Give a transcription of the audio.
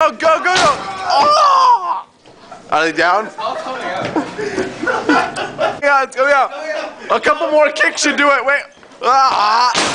Go, go, go, go. Oh! Are they down? yeah, it's coming out. A couple more kicks should do it. Wait. Ah!